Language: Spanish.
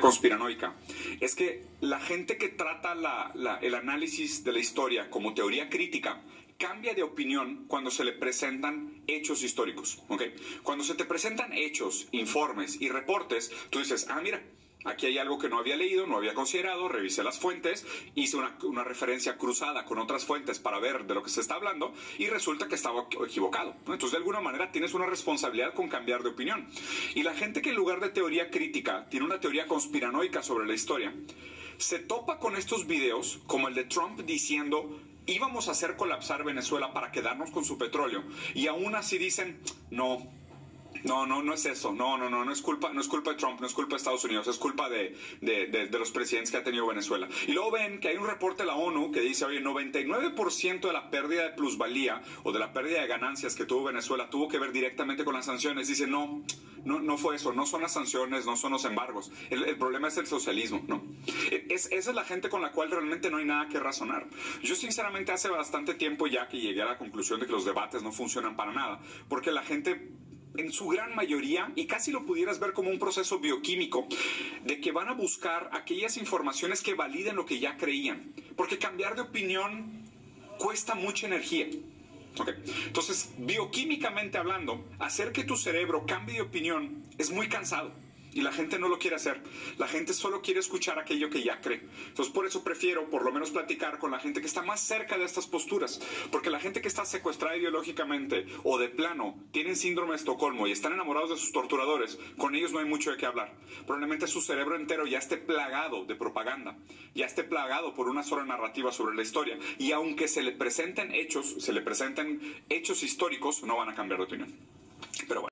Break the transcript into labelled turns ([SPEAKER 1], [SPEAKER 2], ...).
[SPEAKER 1] conspiranoica es que la gente que trata el análisis de la historia como teoría crítica cambia de opinión cuando se le presentan hechos históricos. ¿okay? Cuando se te presentan hechos, informes y reportes, tú dices, ah, mira, Aquí hay algo que no había leído, no había considerado, revisé las fuentes, hice una, referencia cruzada con otras fuentes para ver de lo que se está hablando y resulta que estaba equivocado. Entonces, de alguna manera, tienes una responsabilidad con cambiar de opinión. Y la gente que en lugar de teoría crítica tiene una teoría conspiranoica sobre la historia, se topa con estos videos como el de Trump diciendo íbamos a hacer colapsar Venezuela para quedarnos con su petróleo y aún así dicen no no, no, no es eso. No, no, no, no es culpa, no es culpa de Trump, no es culpa de Estados Unidos, es culpa de, de, los presidentes que ha tenido Venezuela. Y luego ven que hay un reporte de la ONU que dice, oye, 99% de la pérdida de plusvalía o de la pérdida de ganancias que tuvo Venezuela tuvo que ver directamente con las sanciones. Dice, no, no, no fue eso, no son las sanciones, no son los embargos. El, problema es el socialismo, ¿no? Es, esa es la gente con la cual realmente no hay nada que razonar. Yo sinceramente hace bastante tiempo ya que llegué a la conclusión de que los debates no funcionan para nada, porque la gente en su gran mayoría, y casi lo pudieras ver como un proceso bioquímico, de que van a buscar aquellas informaciones que validen lo que ya creían. Porque cambiar de opinión cuesta mucha energía. Entonces, bioquímicamente hablando, hacer que tu cerebro cambie de opinión es muy cansado. Y la gente no lo quiere hacer. La gente solo quiere escuchar aquello que ya cree. Entonces, por eso prefiero por lo menos platicar con la gente que está más cerca de estas posturas. Porque la gente que está secuestrada ideológicamente o de plano tienen síndrome de Estocolmo y están enamorados de sus torturadores, con ellos no hay mucho de qué hablar. Probablemente su cerebro entero ya esté plagado de propaganda, ya esté plagado por una sola narrativa sobre la historia. Y aunque se le presenten hechos, se le presenten hechos históricos, no van a cambiar de opinión. Pero bueno.